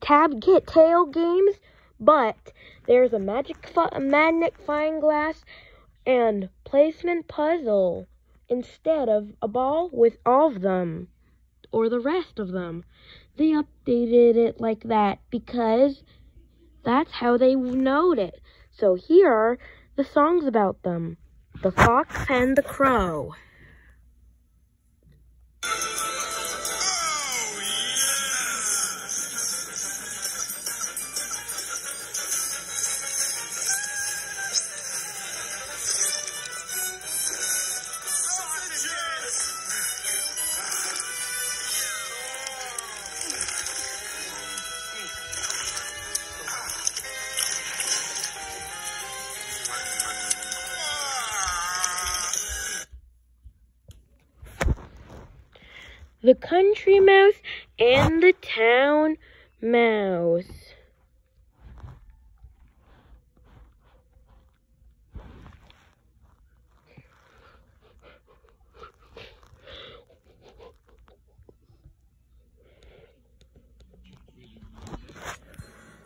tab kit tail games, but there's a magic magnifying glass and placement puzzle instead of a ball with all of them or the rest of them. They updated it like that because that's how they knowed it. So here are the songs about them. The Fox and the Crow. The country mouse and the town mouse.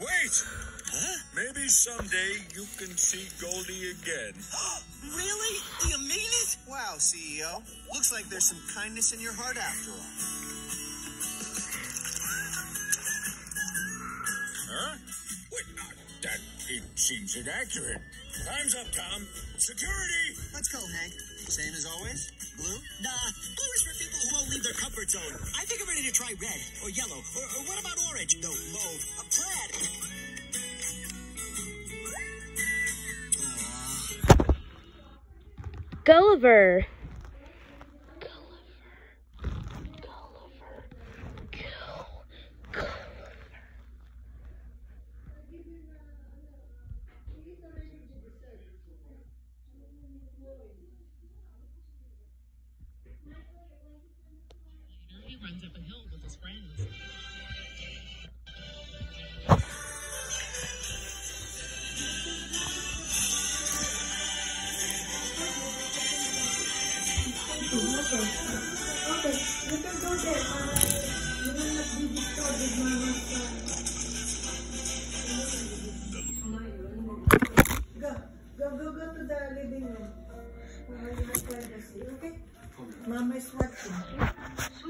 Wait! Huh? Maybe someday you can see Goldie again. really? Do you mean it? Wow, CEO. Looks like there's some kindness in your heart after all. Huh? Wait, that it seems inaccurate. Time's up, Tom. Security! Let's go, Hank. Same as always? Blue? Nah, blue is for people who won't leave their comfort zone. I think I'm ready to try red, or yellow, or, or what about orange? No, mauve. A plaid. Gulliver. Runs up a hill with his friends. Okay, you can go there para you will not be disturbed with mama's Go, go, go, go to the living room. Where you have privacy, okay? Mama is watching.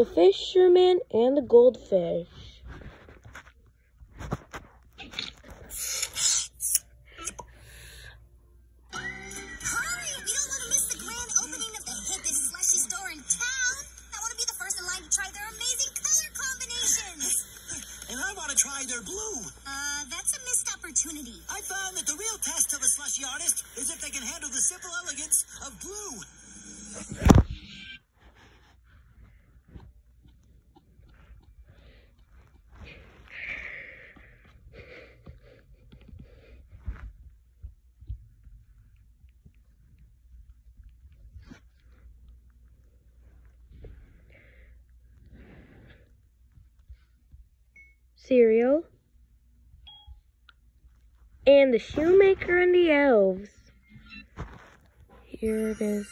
Uh, that's a missed opportunity. I found that the real test of a slushy artist is if they can handle the simple elegance of blue. Cereal. And the shoemaker and the elves. Here it is.